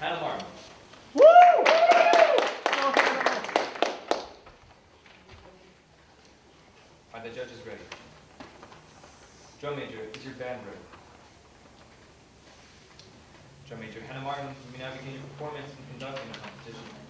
Hannah Martin. Are the judges ready? Drum major, is your band ready? Drum major Hannah Martin, you may now begin your performance in conducting the competition.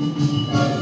Música